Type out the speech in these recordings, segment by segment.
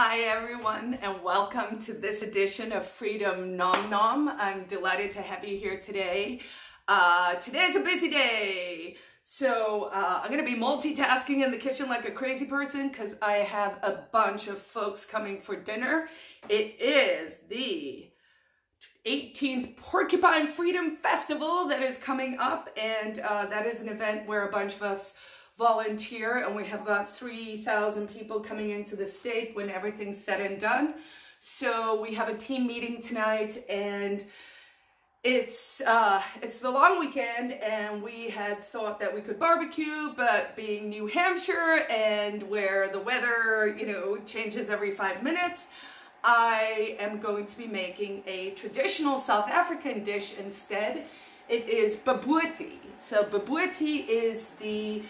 Hi everyone and welcome to this edition of Freedom Nom Nom. I'm delighted to have you here today. Uh, today's a busy day. So uh, I'm going to be multitasking in the kitchen like a crazy person because I have a bunch of folks coming for dinner. It is the 18th Porcupine Freedom Festival that is coming up and uh, that is an event where a bunch of us volunteer and we have about 3,000 people coming into the state when everything's said and done. So we have a team meeting tonight and it's uh, it's the long weekend and we had thought that we could barbecue, but being New Hampshire and where the weather, you know, changes every five minutes, I am going to be making a traditional South African dish instead. It is bobotie. So bobotie is the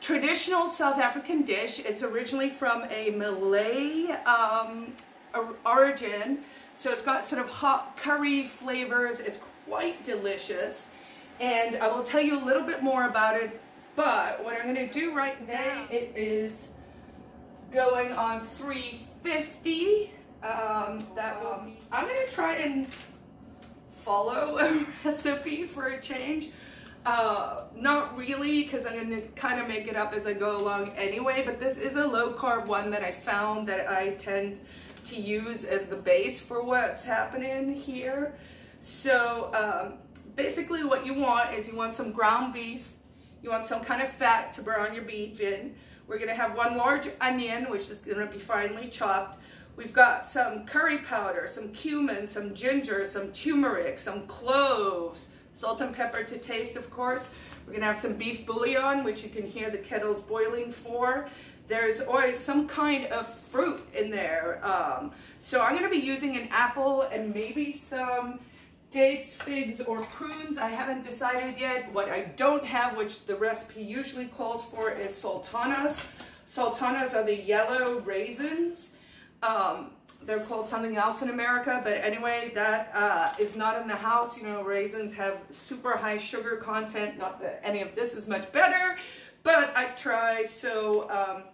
traditional South African dish. It's originally from a Malay um, origin. So it's got sort of hot curry flavors. It's quite delicious. And I will tell you a little bit more about it. But what I'm going to do right now, it is going on 350. Um, that will be, I'm going to try and follow a recipe for a change. Uh, not really, because I'm to kind of make it up as I go along anyway, but this is a low carb one that I found that I tend to use as the base for what's happening here. So um, basically what you want is you want some ground beef, you want some kind of fat to brown your beef in. We're to have one large onion, which is to be finely chopped. We've got some curry powder, some cumin, some ginger, some turmeric, some cloves, Salt and pepper to taste, of course. We're gonna have some beef bouillon, which you can hear the kettle's boiling for. There's always some kind of fruit in there. Um, so I'm gonna be using an apple and maybe some dates, figs, or prunes. I haven't decided yet. What I don't have, which the recipe usually calls for, is sultanas. Sultanas are the yellow raisins. Um, they're called something else in America, but anyway, that uh, is not in the house. You know, raisins have super high sugar content. Not that any of this is much better, but I try. So um,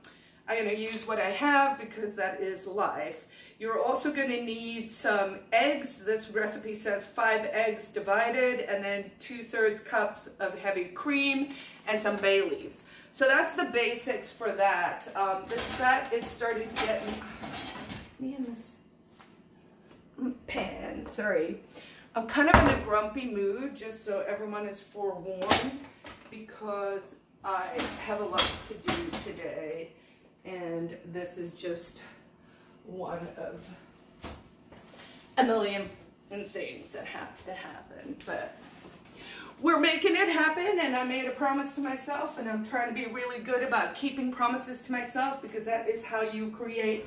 I'm to use what I have because that is life. You're also to need some eggs. This recipe says five eggs divided and then two-thirds cups of heavy cream and some bay leaves. So that's the basics for that. Um, this fat is starting to get me in this pan. Sorry. I'm kind of in a grumpy mood, just so everyone is forewarned, because I have a lot to do today, and this is just one of a million things that have to happen. But we're making it happen, and I made a promise to myself, and I'm trying to be really good about keeping promises to myself, because that is how you create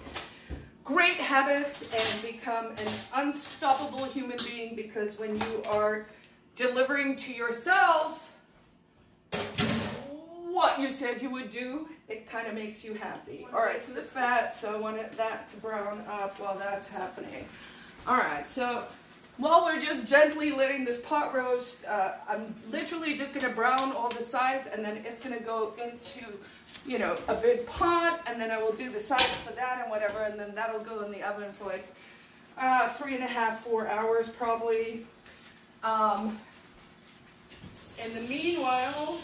great habits and become an unstoppable human being because when you are delivering to yourself what you said you would do, it kind of makes you happy. All right, so the fat, so I wanted that to brown up while that's happening. All right, so while we're just gently letting this pot roast, uh, I'm literally just gonna brown all the sides and then it's gonna go into you know, a big pot, and then I will do the sides for that and whatever, and then that'll go in the oven for like uh, three and a half, four hours probably. Um, in the meanwhile,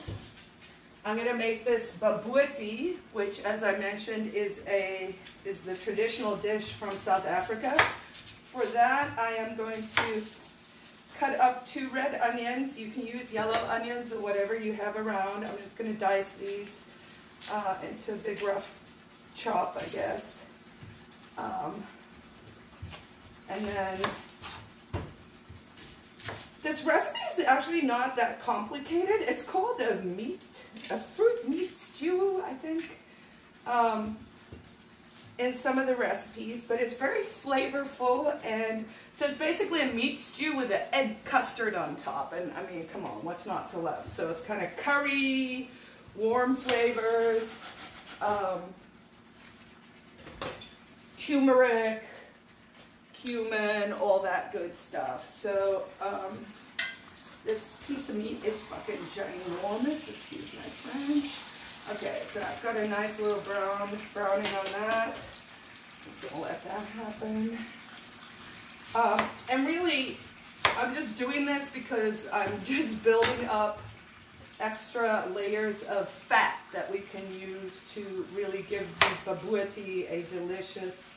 I'm gonna make this bobotie, which, as I mentioned, is a is the traditional dish from South Africa. For that, I am going to cut up two red onions. You can use yellow onions or whatever you have around. I'm just gonna dice these uh, into a big rough chop, I guess. Um, and then this recipe is actually not that complicated. It's called a meat, a fruit meat stew, I think, um, in some of the recipes, but it's very flavorful. And so it's basically a meat stew with an egg custard on top. And I mean, come on, what's not to love? So it's kind of curry, warm flavors, um, turmeric, cumin, all that good stuff. So um, this piece of meat is fucking ginormous, excuse my French. Okay, so that's got a nice little brown browning on that. Just gonna let that happen. Um, and really, I'm just doing this because I'm just building up extra layers of fat that we can use to really give the bobotie a delicious,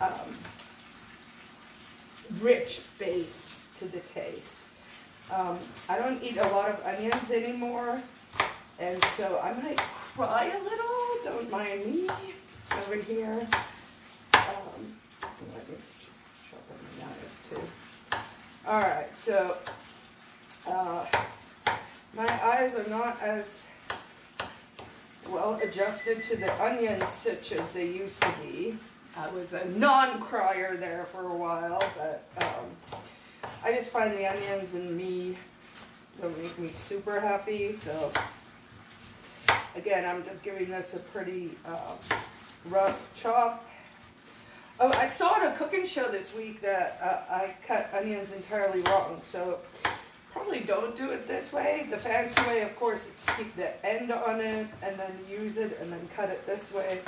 um, rich base to the taste. Um, I don't eat a lot of onions anymore, and so I might cry a little. Don't mind me over here. Um. All right, so uh, my eyes are not as well adjusted to the onion such as they used to be. I was a non-crier there for a while, but um, I just find the onions and me don't make me super happy. So again, I'm just giving this a pretty uh, rough chop. Oh, I saw on a cooking show this week that uh, I cut onions entirely wrong. So probably don't do it this way. The fancy way, of course, is to keep the end on it and then use it and then cut it this way.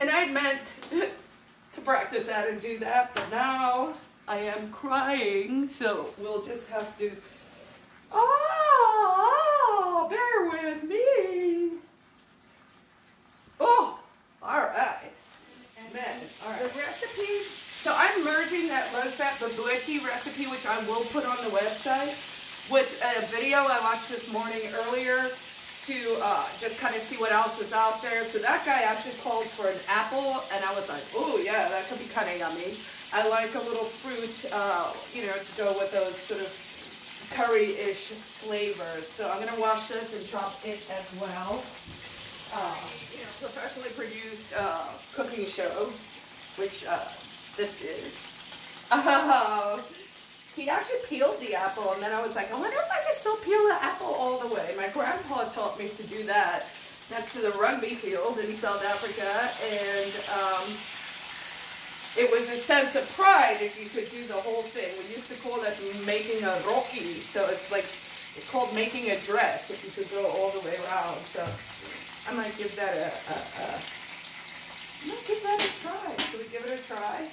And I meant to practice that and do that, but now I am crying, so we'll just have to. Oh, bear with me. Oh, all right. Amen. All right. The recipe. So I'm merging that low-fat bobotie recipe, which I will put on the website, with a video I watched this morning earlier to uh, just kind of see what else is out there. So that guy actually called for an apple, and I was like, oh yeah, that could be kind of yummy. I like a little fruit, uh, you know, to go with those sort of curry-ish flavors. So I'm gonna wash this and chop it as well. Uh, you know, professionally produced uh, cooking show, which uh, this is. he actually peeled the apple, and then I was like, I wonder if I can still peel the apple all the way. My grandpa taught me to do that next to the rugby field in South Africa, and um, it was a sense of pride if you could do the whole thing. We used to call that making a rocky, so it's like it's called making a dress if you could go all the way around. So I might give that a, a, a I might give that a try. Should we give it a try?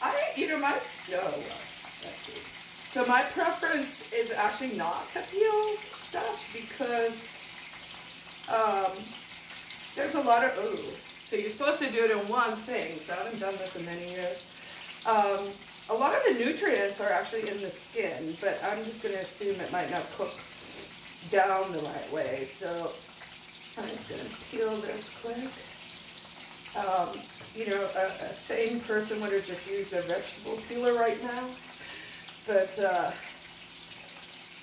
I, you know, my no. Let's see. So my preference is actually not to peel stuff because um, there's a lot of, ooh. So you're supposed to do it in one thing. So I haven't done this in many years. Um, a lot of the nutrients are actually in the skin, but I'm just going to assume it might not cook down the right way. So I'm just going to peel this quick. Um, you know, a, a sane person would have just used a vegetable peeler right now but uh,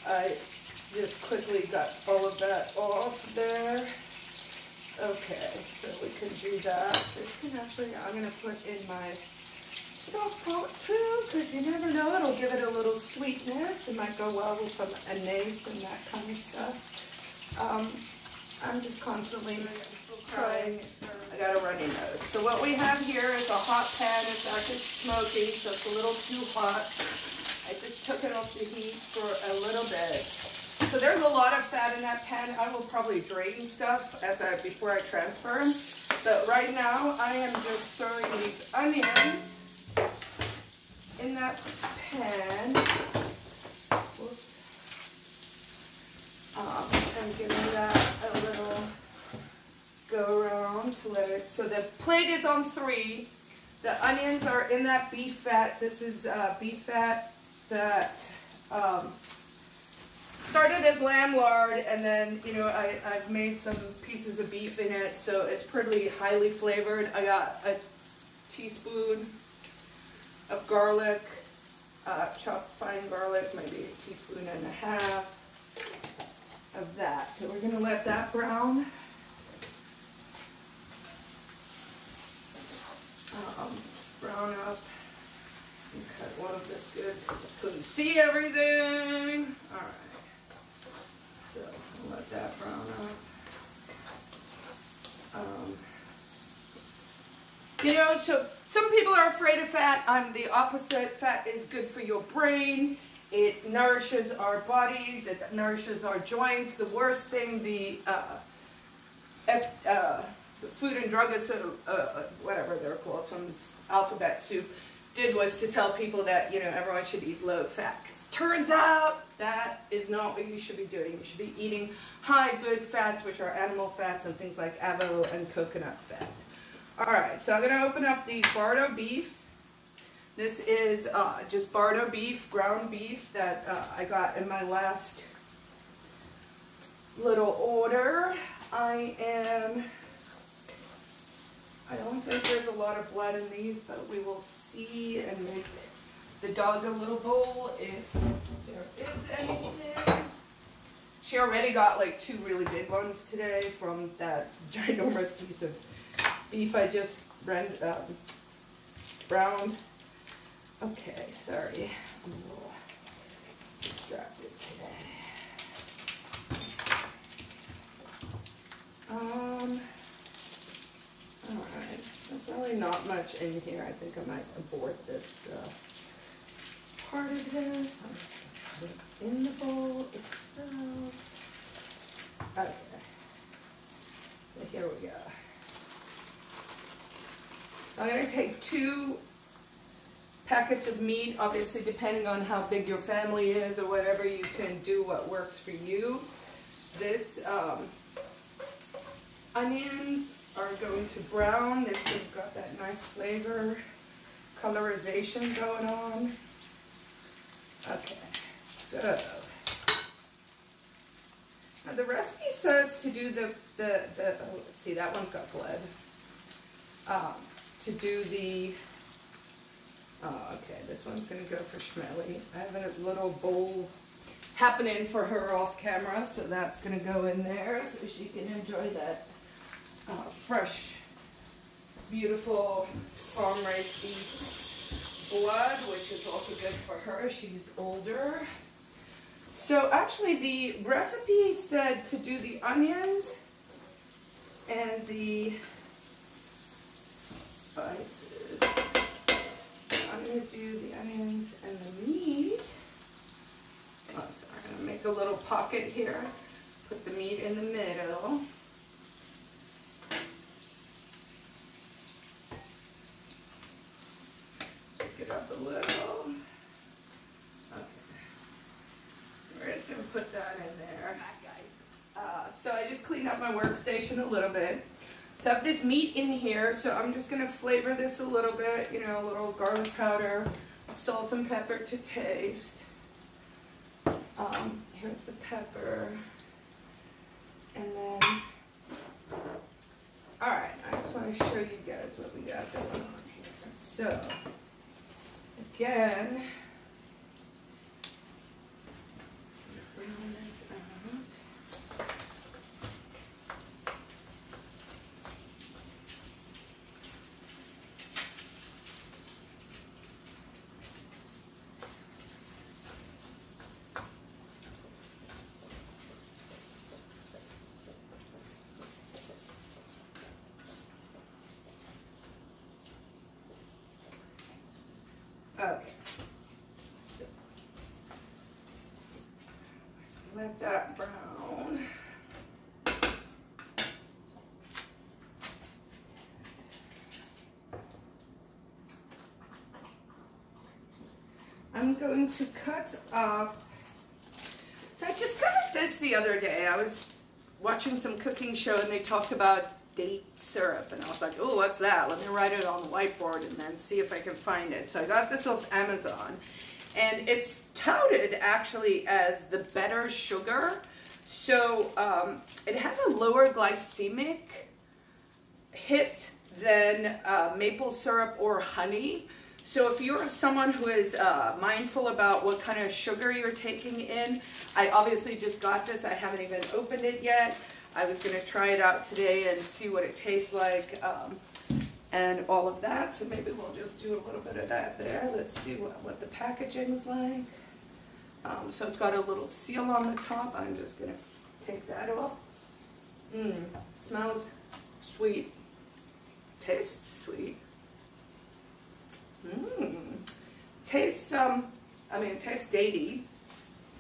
I just quickly got all of that off there. Okay, so we can do that. This can actually, I'm going to put in my stock pot too, because you never know, it'll give it a little sweetness. It might go well with some anise and that kind of stuff. Um, I'm just constantly trying. I got a runny nose. So what we have here is a hot pan. It's actually smoky, so it's a little too hot. I just took it off the heat for a little bit. So there's a lot of fat in that pan. I will probably drain stuff as I before I transfer them. But right now I am just throwing these onions in that pan. Whoops. Um, and giving that a little go around to let it. So the plate is on three. The onions are in that beef fat. This is uh, beef fat that um, started as lamb lard and then, you know, I, I've made some pieces of beef in it, so it's pretty highly flavored. I got a teaspoon of garlic, uh, chopped fine garlic, maybe a teaspoon and a half of that. So we're going to let that brown. Um, brown up cut one of this good couldn't see everything. All right. So I'll let that brown up. Um, you know, so some people are afraid of fat. I'm the opposite. Fat is good for your brain. It nourishes our bodies. It nourishes our joints. The worst thing the uh, F, uh, the Food and Drug Druggist, uh, uh, whatever they're called, some alphabet soup, did was to tell people that, you know, everyone should eat low fat. Because turns out that is not what you should be doing. You should be eating high good fats, which are animal fats and things like avo and coconut fat. All right, so I'm going to open up these Bardo beefs. This is uh, just Bardo beef, ground beef that uh, I got in my last little order. I am, I don't think there's a lot of blood in these, but we will see and make the dog a little bowl if there is anything. She already got like two really big ones today from that ginormous piece of beef I just rend, um, browned. Okay, sorry. I'm a little distracted today. Um, alright. There's really not much in here. I think I might abort this uh, part of this. In the bowl itself. Okay. So here we go. I'm going to take two packets of meat, obviously depending on how big your family is or whatever, you can do what works for you. This um, onions are going to brown. Has got that nice flavor, colorization going on. Okay, so now the recipe says to do the, the, the oh, see that one's got blood. Um, to do the Oh, okay, this one's gonna go for Schmelly. I have a little bowl happening for her off camera, so that's gonna go in there so she can enjoy that uh, fresh, beautiful farm-raised beef blood, which is also good for her. She's older. So actually the recipe said to do the onions and the spices I'm going to do the onions and the meat. Oh, I'm going to make a little pocket here. Put the meat in the middle. Pick it up a little. Okay. We're just going to put that in there. Uh, so I just cleaned up my workstation a little bit. So I have this meat in here, so I'm just gonna flavor this a little bit, you know, a little garlic powder, salt and pepper to taste. Um, here's the pepper. And then, all right, I just wanna show you guys what we got going on here. So, again, Okay. So, let that brown. I'm going to cut up. So I discovered this the other day. I was watching some cooking show and they talked about date syrup. And I was like, oh, what's that? Let me write it on the whiteboard and then see if I can find it. So I got this off Amazon. And it's touted actually as the better sugar. So um, it has a lower glycemic hit than uh, maple syrup or honey. So if you're someone who is uh, mindful about what kind of sugar you're taking in, I obviously just got this. I haven't even opened it yet. I was going to try it out today and see what it tastes like um, and all of that. So maybe we'll just do a little bit of that there. Let's see what, what the packaging is like. Um, so it's got a little seal on the top. I'm just going to take that off. Mmm, smells sweet. Tastes sweet. Mmm. Tastes, um, I mean, it tastes datey,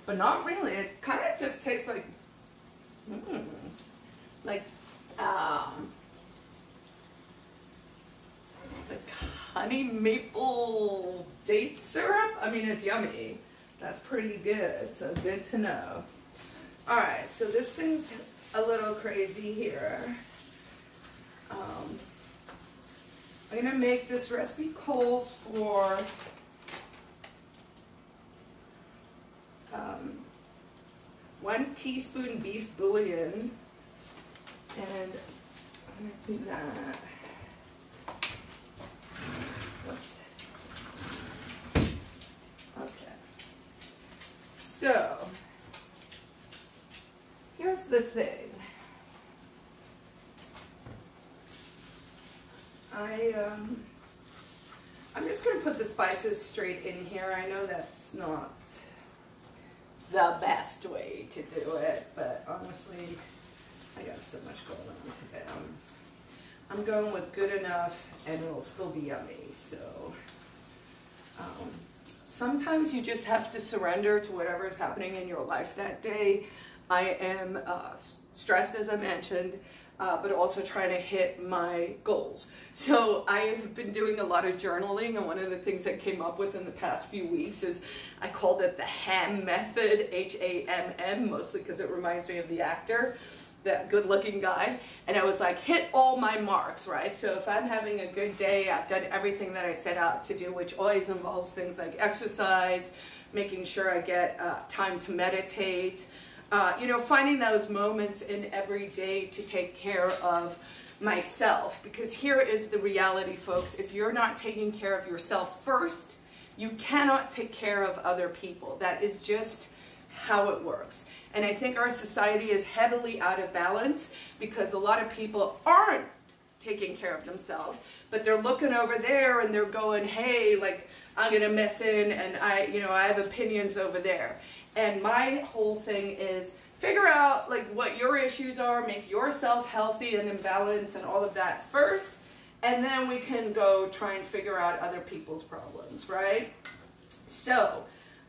but not really. It kind of just tastes like, mmm like um, honey maple date syrup. I mean, it's yummy. That's pretty good, so good to know. All right, so this thing's a little crazy here. Um, I'm gonna make this recipe calls for um, one teaspoon beef bouillon, and I'm gonna do that. Okay. So, here's the thing. I, um, I'm just going to put the spices straight in here. I know that's not the best way to do it, but honestly, I got so much going on today. I'm, I'm going with good enough and it'll still be yummy, so. Um, sometimes you just have to surrender to whatever is happening in your life that day. I am uh, stressed, as I mentioned uh, but also trying to hit my goals. So I've been doing a lot of journaling, and one of the things that came up with in the past few weeks is I called it the HAM method, H-A-M-M, mostly because it reminds me of the actor that good looking guy and I was like hit all my marks right so if I'm having a good day I've done everything that I set out to do which always involves things like exercise making sure I get uh, time to meditate uh, you know, finding those moments in every day to take care of myself. Because here is the reality, folks. If you're not taking care of yourself first, you cannot take care of other people. That is just how it works. And I think our society is heavily out of balance because a lot of people aren't taking care of themselves, but they're looking over there and they're going, hey, like, I'm going to mess in and I, you know, I have opinions over there. And my whole thing is figure out like what your issues are, make yourself healthy and in balance and all of that first, and then we can go try and figure out other people's problems, right? So,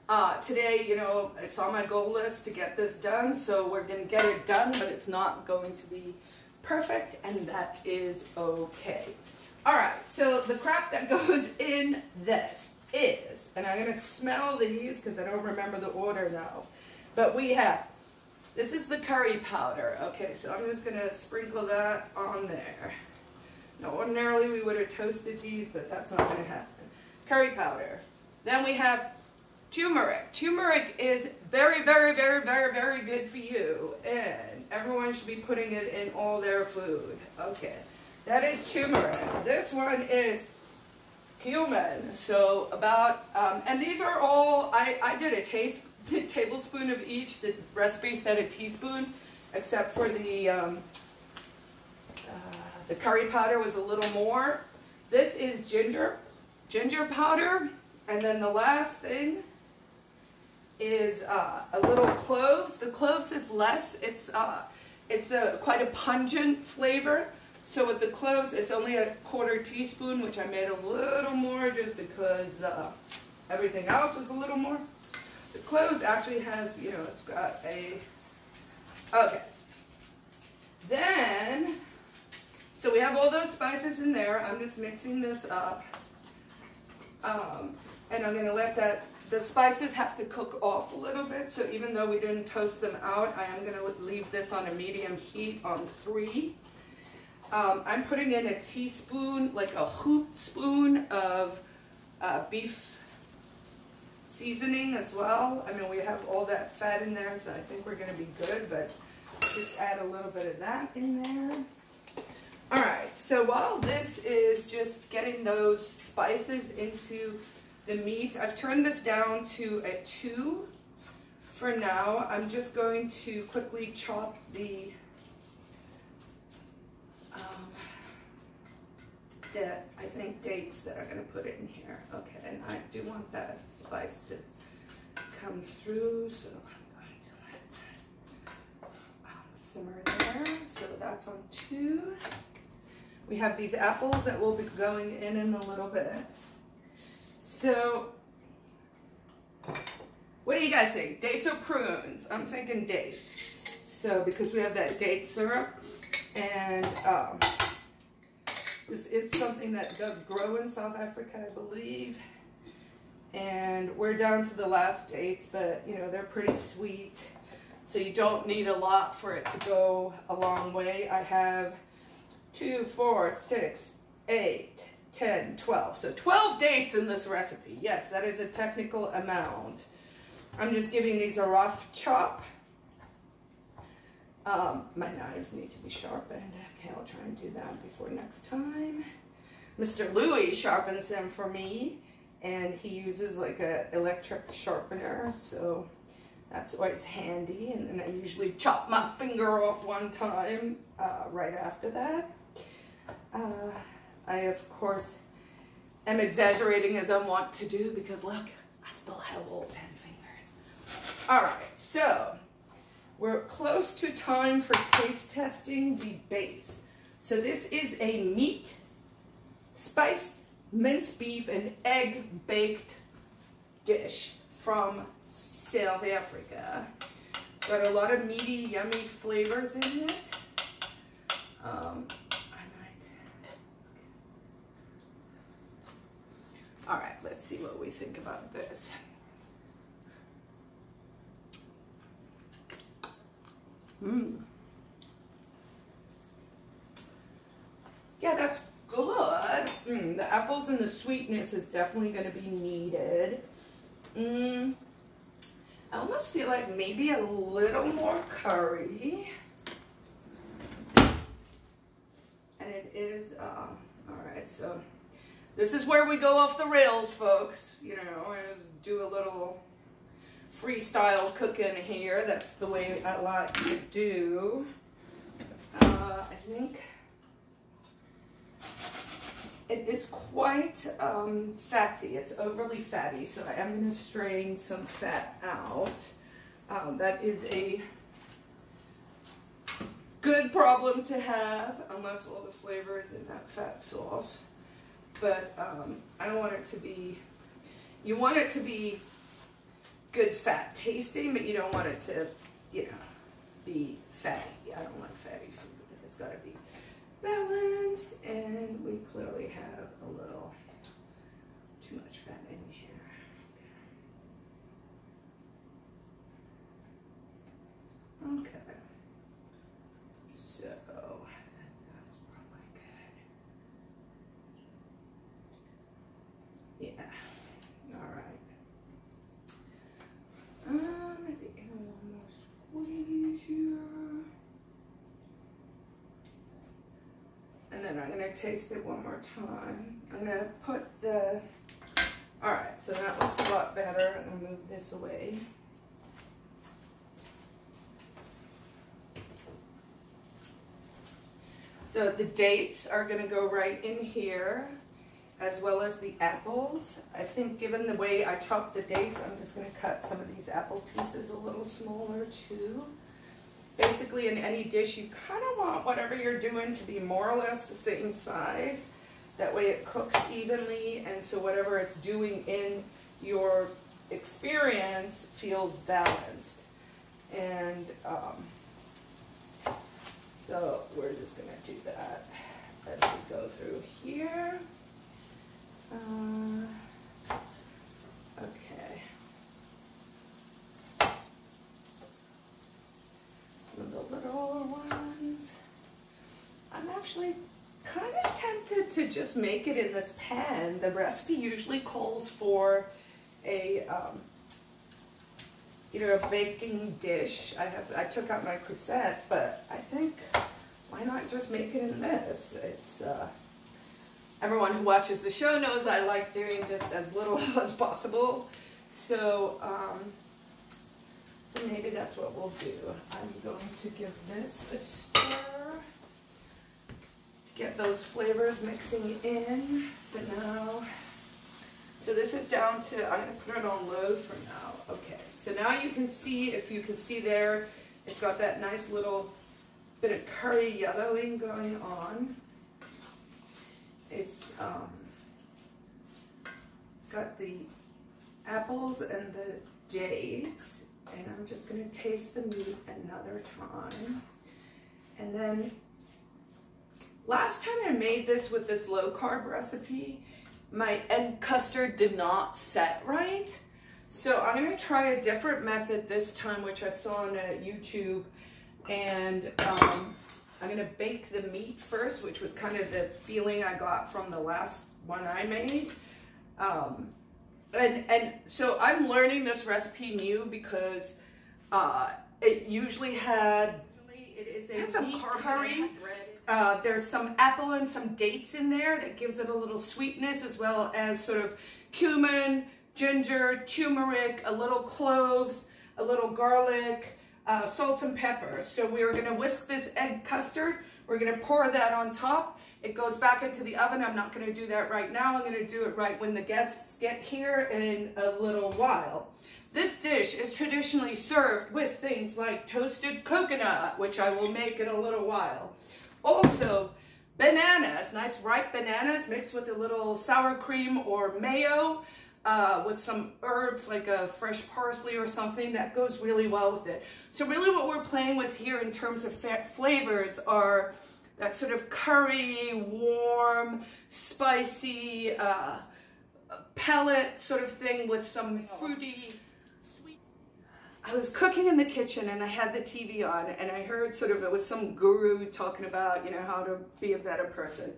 uh, today, you know, it's on my goal list to get this done, so we're going to get it done, but it's not going to be perfect, and that is okay. All right, so the crap that goes in this is, and I'm going to smell these because I don't remember the order now, but we have, this is the curry powder. Okay, so I'm just going to sprinkle that on there. Now, ordinarily we would have toasted these, but that's not going to happen. Curry powder. Then we have turmeric. Turmeric is very, very, very, very, very good for you, and everyone should be putting it in all their food. Okay, that is turmeric. This one is cumin. So about, um, and these are all, I, I did a taste, tablespoon of each. The recipe said a teaspoon, except for the, um, uh, the curry powder was a little more. This is ginger, ginger powder. And then the last thing is uh, a little cloves. The cloves is less. It's, uh, it's a, quite a pungent flavor. So with the cloves, it's only a quarter teaspoon, which I made a little more just because uh, everything else was a little more. The cloves actually has, you know, it's got a, okay. Then, so we have all those spices in there. I'm just mixing this up. Um, and I'm gonna let that, the spices have to cook off a little bit. So even though we didn't toast them out, I am gonna leave this on a medium heat on three. Um, I'm putting in a teaspoon, like a hoop spoon of uh, beef seasoning as well. I mean, we have all that fat in there, so I think we're going to be good, but just add a little bit of that in there. All right, so while this is just getting those spices into the meat, I've turned this down to a two for now. I'm just going to quickly chop the um, that I think dates that are going to put it in here. Okay, and I do want that spice to come through, so I'm going to let that um, simmer there. So that's on two. We have these apples that will be going in in a little bit. So, what do you guys think? Dates or prunes? I'm thinking dates. So, because we have that date syrup, and um, This is something that does grow in South Africa, I believe. And we're down to the last dates, but you know, they're pretty sweet. So you don't need a lot for it to go a long way. I have two, four, six, eight, 10, 12. So 12 dates in this recipe. Yes, that is a technical amount. I'm just giving these a rough chop. Um, my knives need to be sharpened. Okay, I'll try and do that before next time. Mr. Louis sharpens them for me, and he uses like a electric sharpener, so that's always handy. And then I usually chop my finger off one time uh, right after that. Uh, I, of course, am exaggerating as I want to do because look, I still have all 10 fingers. All right, so we're close to time for taste testing the base. So this is a meat, spiced minced beef and egg baked dish from South Africa. It's got a lot of meaty, yummy flavors in it. Um, All right, let's see what we think about this. Mmm. Yeah, that's good. Mm, the apples and the sweetness is definitely going to be needed. Mm, I almost feel like maybe a little more curry. And it is, uh, all right, so this is where we go off the rails, folks. You know, just do a little freestyle cooking here. That's the way I like to do. Uh, I think it is quite um, fatty. It's overly fatty, so I am going to strain some fat out. Um, that is a good problem to have, unless all the flavor is in that fat sauce but um, I don't want it to be, you want it to be good fat tasting, but you don't want it to, you know, be fatty. I don't want fatty food. It's got to be balanced, and we clearly have a little too much fat in here. Okay. Taste it one more time. I'm to put the, all right, so that looks a lot better. I'm to move this away. So the dates are to go right in here, as well as the apples. I think given the way I chopped the dates, I'm just to cut some of these apple pieces a little smaller too basically in any dish, you kind of want whatever you're doing to be more or less the same size. That way it cooks evenly, and so whatever it's doing in your experience feels balanced. And um, so we're just going to do that as we go through here. Uh, okay. the little ones. I'm actually kind of tempted to just make it in this pan. The recipe usually calls for a, um, you know, a baking dish. I have, I took out my Creuset, but I think why not just make it in this? It's, uh, everyone who watches the show knows I like doing just as little as possible. So, um, so maybe that's what we'll do. I'm going to give this a stir. Get those flavors mixing in. So now, so this is down to, I'm to put it on low for now. Okay, so now you can see, if you can see there, it's got that nice little bit of curry yellowing going on. It's um, got the apples and the dates and I'm just going to taste the meat another time. And then last time I made this with this low carb recipe, my egg custard did not set right. So I'm gonna try a different method this time, which I saw on uh, YouTube. And um, I'm gonna bake the meat first, which was kind of the feeling I got from the last one I made. Um, and, and so I'm learning this recipe new because uh, it usually had, it is a curry. Uh, there's some apple and some dates in there that gives it a little sweetness as well as sort of cumin, ginger, turmeric, a little cloves, a little garlic, uh, salt and pepper. So we're gonna whisk this egg custard. We're gonna pour that on top. It goes back into the oven. I'm not gonna do that right now. I'm gonna do it right when the guests get here in a little while. This dish is traditionally served with things like toasted coconut, which I will make in a little while. Also, bananas, nice ripe bananas mixed with a little sour cream or mayo uh, with some herbs like a fresh parsley or something that goes really well with it. So really what we're playing with here in terms of flavors are that sort of curry, warm, spicy, uh, pellet sort of thing with some fruity. I was cooking in the kitchen and I had the TV on and I heard sort of, it was some guru talking about, you know, how to be a better person.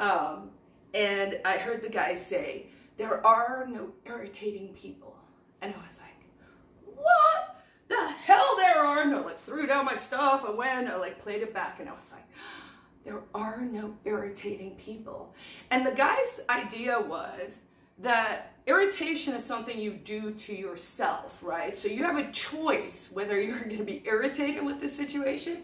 Um, and I heard the guy say, there are no irritating people. And I was like, what the hell there are no, like threw down my stuff. I went, I like played it back and I was like, there are no irritating people. And the guy's idea was that irritation is something you do to yourself, right? So you have a choice whether you're going to be irritated with the situation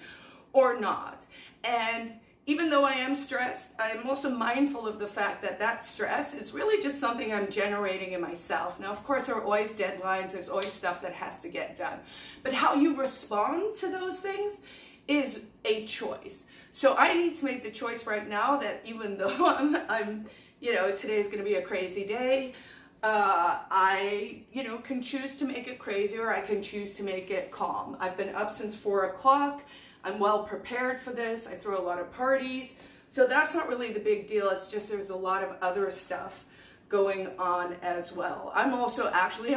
or not. And even though I am stressed, I am also mindful of the fact that that stress is really just something I'm generating in myself. Now, of course, there are always deadlines, there's always stuff that has to get done. But how you respond to those things is a choice. So I need to make the choice right now that even though I'm, I'm you know, today's gonna be a crazy day, uh, I, you know, can choose to make it crazy or I can choose to make it calm. I've been up since four o'clock. I'm well prepared for this. I throw a lot of parties. So that's not really the big deal. It's just there's a lot of other stuff going on as well. I'm also actually,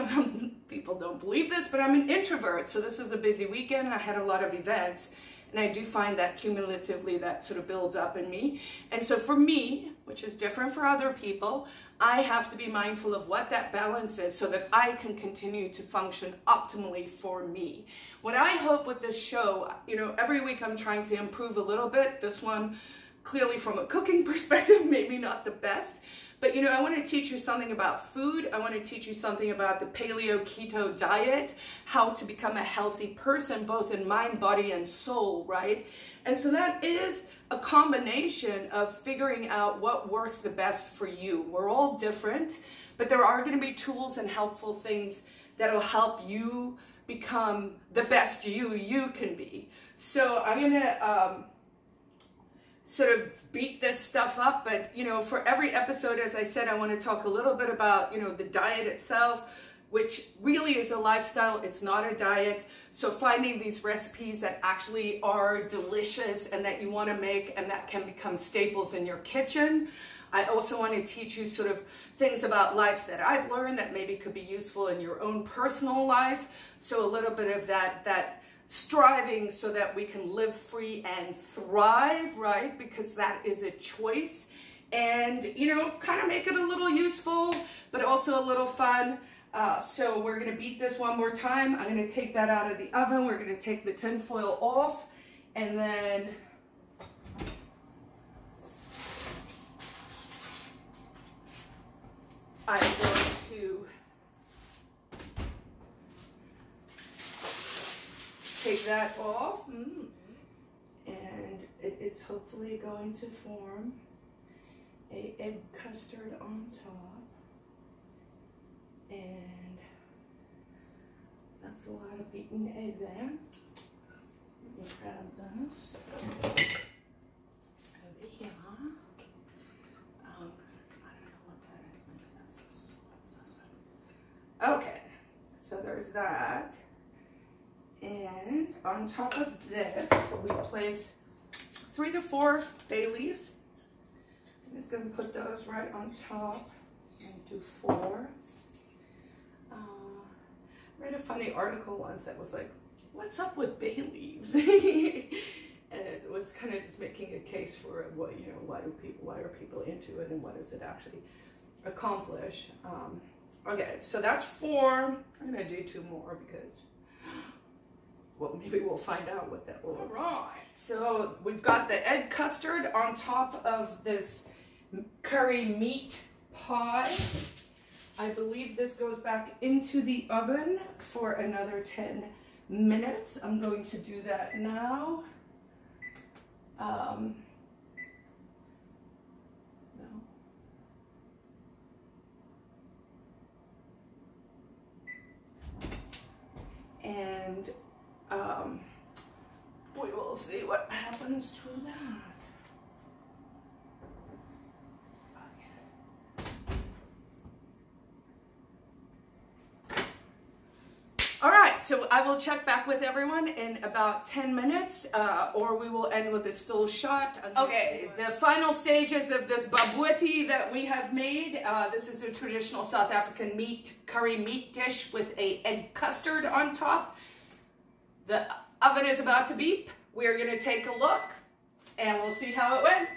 people don't believe this, but I'm an introvert. So this was a busy weekend. And I had a lot of events. And I do find that cumulatively that sort of builds up in me. And so for me, which is different for other people, I have to be mindful of what that balance is so that I can continue to function optimally for me. What I hope with this show, you know, every week I'm trying to improve a little bit. This one, clearly from a cooking perspective, maybe not the best. But you know, I want to teach you something about food. I want to teach you something about the paleo keto diet, how to become a healthy person, both in mind, body, and soul, right? And so that is a combination of figuring out what works the best for you. We're all different, but there are going to be tools and helpful things that'll help you become the best you you can be. So I'm going to um, sort of beat this stuff up, but you know, for every episode, as I said, I want to talk a little bit about, you know, the diet itself, which really is a lifestyle. It's not a diet. So finding these recipes that actually are delicious and that you want to make and that can become staples in your kitchen. I also want to teach you sort of things about life that I've learned that maybe could be useful in your own personal life. So a little bit of that, that striving so that we can live free and thrive, right? Because that is a choice. And, you know, kind of make it a little useful, but also a little fun. Uh, so we're going to beat this one more time. I'm going to take that out of the oven. We're going to take the tin foil off and then going to take that off. Mm. And it is hopefully going to form a egg custard on top. And that's a lot of beaten egg there. Let me grab this. Over here. Um, I don't know what that is. Maybe that's a Okay, so there's that. And on top of this, we place three to four bay leaves. I'm just gonna put those right on top and do four. Uh, read a funny article once that was like, what's up with bay leaves? and it was kind of just making a case for what, you know, why do people, why are people into it and what does it actually accomplish? Um, okay, so that's four. I'm gonna do two more because well, maybe we'll find out what that will. All right. So we've got the egg custard on top of this curry meat pie. I believe this goes back into the oven for another 10 minutes. I'm going to do that now. Um, no. And um, we will see what happens to that. All right, so I will check back with everyone in about 10 minutes, uh, or we will end with a still shot. Okay, the final stages of this bobotie that we have made. Uh, this is a traditional South African meat, curry meat dish with a egg custard on top. The oven is about to beep. We're gonna take a look and we'll see how it went.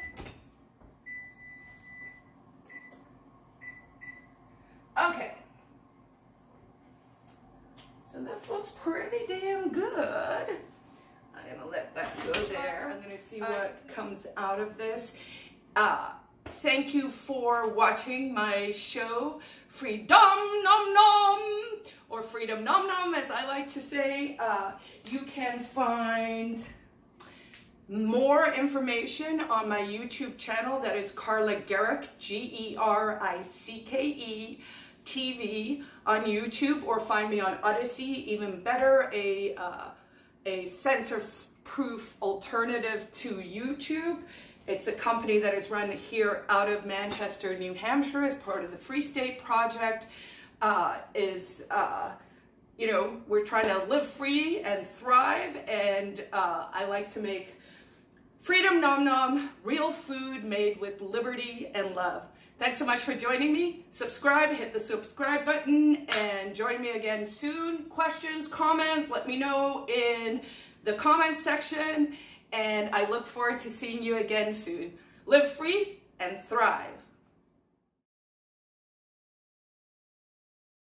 Okay. So this looks pretty damn good. I'm gonna let that go there. I'm gonna see what comes out of this. Uh, thank you for watching my show, Freedom Nom Nom or Freedom Nom Nom, as I like to say, uh, you can find more information on my YouTube channel. That is Carla Gericke, G-E-R-I-C-K-E, TV on YouTube, or find me on Odysee, Even better, a, uh, a censor-proof alternative to YouTube. It's a company that is run here out of Manchester, New Hampshire as part of the Free State Project uh, is, uh, you know, we're trying to live free and thrive. And uh, I like to make freedom nom nom, real food made with liberty and love. Thanks so much for joining me. Subscribe, hit the subscribe button, and join me again soon. Questions, comments, let me know in the comments section. And I look forward to seeing you again soon. Live free and thrive.